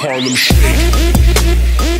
Harlem Shake.